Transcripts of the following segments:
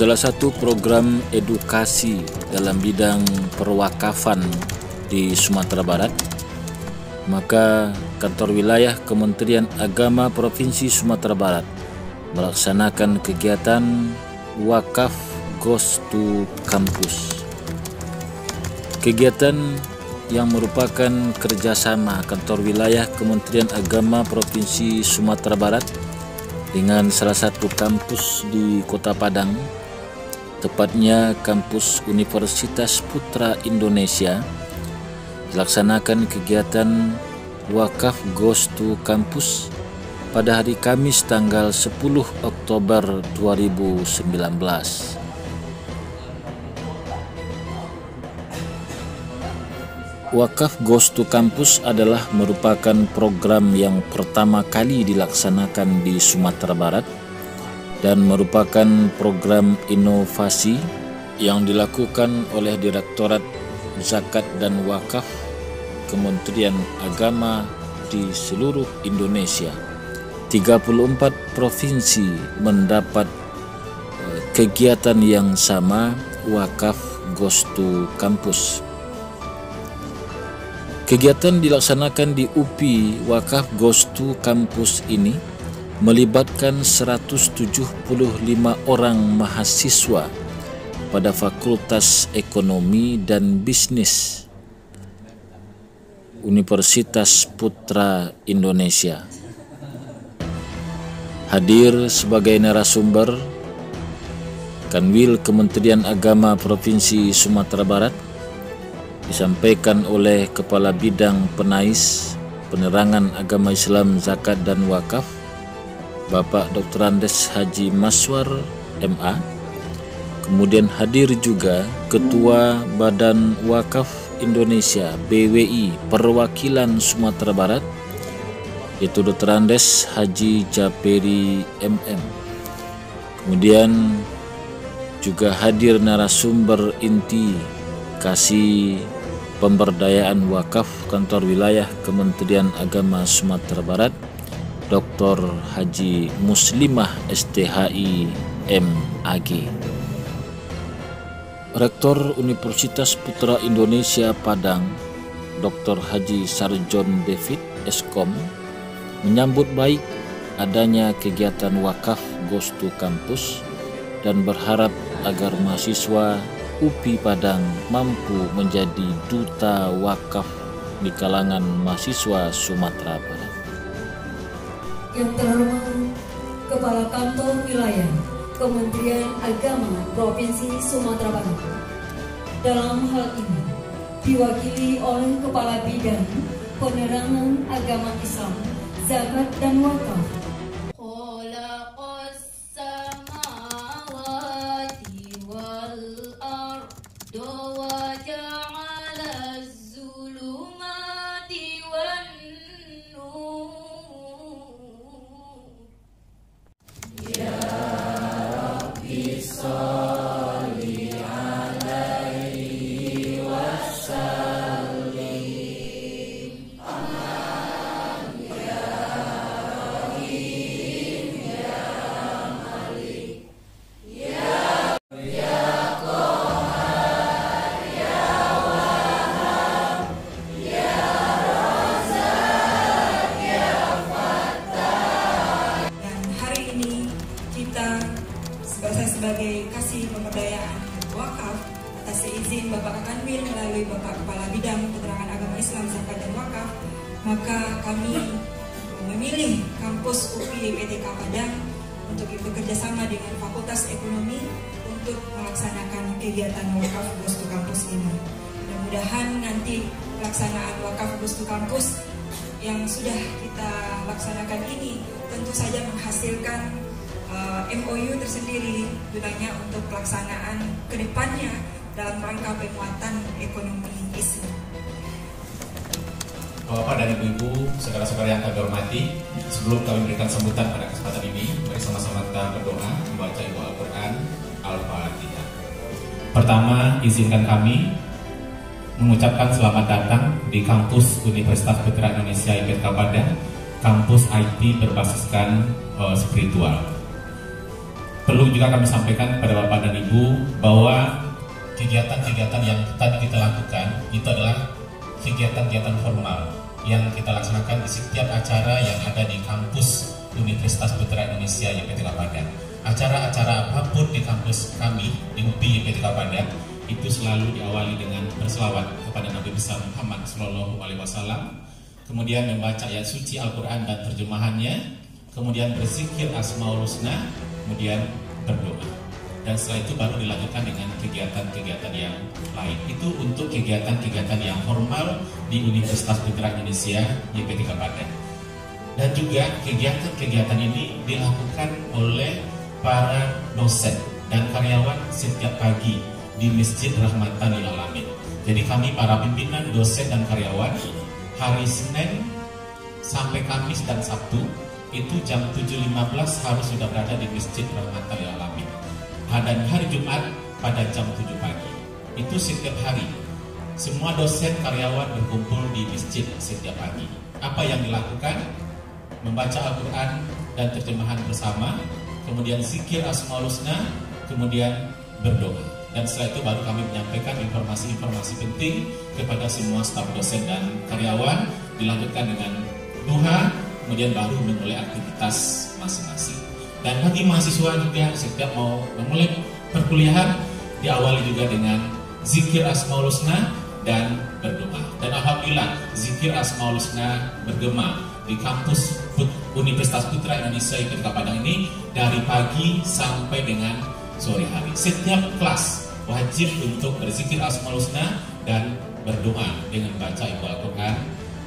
salah satu program edukasi dalam bidang perwakafan di Sumatera Barat, maka kantor wilayah Kementerian Agama Provinsi Sumatera Barat melaksanakan kegiatan wakaf Goes to Campus. Kegiatan yang merupakan kerjasama kantor wilayah Kementerian Agama Provinsi Sumatera Barat dengan salah satu kampus di Kota Padang, tepatnya kampus Universitas Putra Indonesia, dilaksanakan kegiatan Wakaf Goes to Campus pada hari Kamis tanggal 10 Oktober 2019. Wakaf Goes to Campus adalah merupakan program yang pertama kali dilaksanakan di Sumatera Barat dan merupakan program inovasi yang dilakukan oleh Direktorat Zakat dan Wakaf Kementerian Agama di seluruh Indonesia. 34 provinsi mendapat eh, kegiatan yang sama Wakaf Goes to Campus. Kegiatan dilaksanakan di UPI Wakaf Goes to Campus ini melibatkan 175 orang mahasiswa pada Fakultas Ekonomi dan Bisnis Universitas Putra Indonesia. Hadir sebagai narasumber Kanwil Kementerian Agama Provinsi Sumatera Barat disampaikan oleh Kepala Bidang Penais Penerangan Agama Islam Zakat dan Wakaf Bapak Dr. Andes Haji Maswar MA kemudian hadir juga Ketua Badan Wakaf Indonesia BWI Perwakilan Sumatera Barat yaitu Dr. Andes Haji Japeri MM kemudian juga hadir narasumber inti kasih Pemberdayaan Wakaf Kantor Wilayah Kementerian Agama Sumatera Barat Dr. Haji Muslimah STHI MAG Rektor Universitas Putra Indonesia Padang Dr. Haji Sarjon David Eskom menyambut baik adanya kegiatan wakaf Goes to Campus dan berharap agar mahasiswa UPI Padang mampu menjadi duta wakaf di kalangan mahasiswa Sumatera Barat. Yang terhormat Kepala Kantor Wilayah Kementerian Agama Provinsi Sumatera Barat. Dalam hal ini diwakili oleh Kepala Bidang Penerangan Agama Islam, Zakat dan Wakaf sebagai kasih pemberdayaan wakaf atas izin Bapak Kanwil melalui Bapak Kepala Bidang Penerangan Agama Islam Zakat dan Wakaf maka kami memilih kampus UPI PTK Padang untuk bekerja sama dengan Fakultas Ekonomi untuk melaksanakan kegiatan wakaf Bus to Kampus ini. Mudah-mudahan nanti pelaksanaan wakaf Bus to Kampus yang sudah kita laksanakan ini tentu saja menghasilkan uh, eh, MOU tersendiri gunanya untuk pelaksanaan ke depannya dalam rangka penguatan ekonomi Islam. Bapak dan Ibu-Ibu, saudara-saudara yang kami hormati, sebelum kami memberikan sambutan pada kesempatan ini, mari sama-sama kita berdoa membaca Ibu Al-Quran Al-Fatihah. Pertama, izinkan kami mengucapkan selamat datang di kampus Universitas Putra Indonesia IPK Padang, kampus IT berbasiskan uh, spiritual. Perlu juga kami sampaikan kepada Bapak dan Ibu bahwa kegiatan-kegiatan yang tadi kita lakukan itu adalah kegiatan-kegiatan formal yang kita laksanakan di setiap acara yang ada di kampus Universitas Putra Indonesia YPTK Padang. Acara-acara apa pun di kampus kami di UPI YPTK Padang itu selalu diawali dengan berselawat kepada Nabi besar Muhammad Shallallahu Alaihi Wasallam, kemudian membaca ayat suci Al-Quran dan terjemahannya, kemudian berzikir Asmaul Husna, kemudian berdoa. Dan setelah itu baru dilanjutkan dengan kegiatan-kegiatan yang lain. Itu untuk kegiatan-kegiatan yang formal di Universitas Putra Indonesia YPTK Padang. Dan juga kegiatan-kegiatan ini dilakukan oleh para dosen dan karyawan setiap pagi di Masjid Rahmatan Alamin. Jadi kami para pimpinan, dosen dan karyawan hari Senin sampai Kamis dan Sabtu itu jam 7.15 harus sudah berada di Masjid Rahmatan Lil Alamin. Dan hari Jumat pada jam 7 pagi. Itu setiap hari. Semua dosen karyawan berkumpul di masjid setiap pagi. Apa yang dilakukan? Membaca Al-Quran dan terjemahan bersama, kemudian zikir Asmaul Husna, kemudian berdoa. Dan setelah itu baru kami menyampaikan informasi-informasi penting kepada semua staf dosen dan karyawan, dilanjutkan dengan duha, kemudian baru memulai aktivitas masing-masing. Dan bagi mahasiswa juga setiap mau memulai perkuliahan diawali juga dengan zikir Asmaul Husna dan berdoa. Dan alhamdulillah zikir Asmaul Husna bergema di kampus Universitas Putra Indonesia IPK Padang ini dari pagi sampai dengan sore hari. Setiap kelas wajib untuk berzikir Asmaul Husna dan berdoa dengan baca Ibu Al-Quran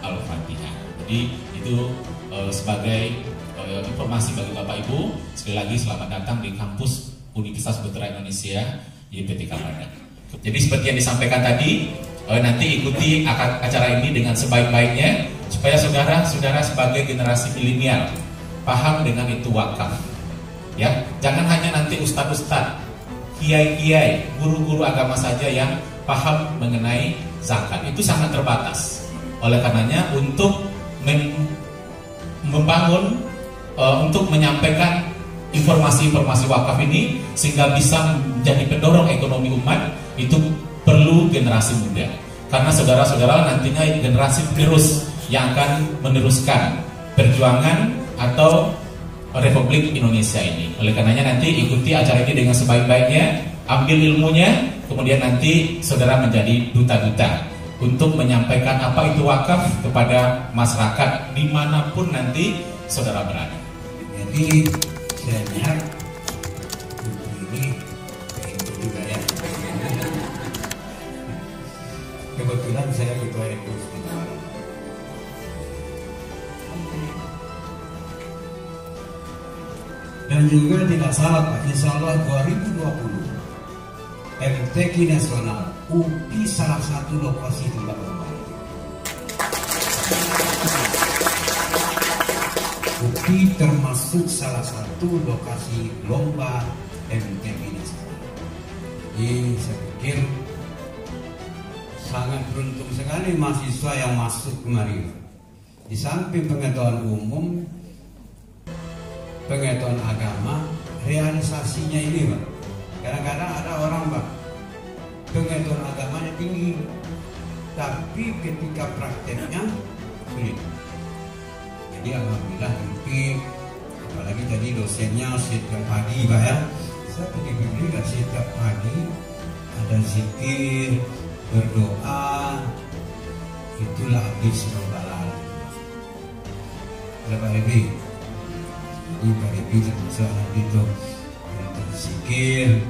Al-Fatihah. Jadi itu uh, sebagai uh, informasi bagi Bapak Ibu. Sekali lagi selamat datang di kampus Universitas Putra Indonesia YPTK Padang. Jadi seperti yang disampaikan tadi, uh, nanti ikuti acara ini dengan sebaik-baiknya supaya saudara-saudara sebagai generasi milenial paham dengan itu wakaf. Ya, jangan hanya nanti ustadz-ustadz, kiai-kiai, guru-guru agama saja yang paham mengenai zakat. Itu sangat terbatas. Oleh karenanya untuk membangun uh, untuk menyampaikan informasi-informasi wakaf ini sehingga bisa menjadi pendorong ekonomi umat itu perlu generasi muda karena saudara-saudara nantinya generasi penerus yang akan meneruskan perjuangan atau Republik Indonesia ini. Oleh karenanya nanti ikuti acara ini dengan sebaik-baiknya, ambil ilmunya, kemudian nanti saudara menjadi duta-duta untuk menyampaikan apa itu wakaf kepada masyarakat di mana pun nanti saudara berada. Jadi saya lihat ini itu juga ya. Kebetulan saya ketua Eko Dan juga tidak salah Pak, insya Allah 2020 MTQ Nasional UPI salah satu lokasi tempat bermain. UPI termasuk salah satu lokasi lomba MTQ Nasional. Jadi saya pikir sangat beruntung sekali mahasiswa yang masuk kemari. Di samping pengetahuan umum, pengetahuan agama, realisasinya ini, Pak. Kadang-kadang ada orang, Pak, pengetahuan agamanya tinggi, tapi ketika prakteknya sulit. Jadi alhamdulillah mungkin apalagi tadi dosennya setiap pagi, Pak ya. Saya pergi bimbingan setiap pagi ada zikir, berdoa, itulah habis balal. Pak Ebi, ini Pak Ebi termasuk itu. Untuk zikir,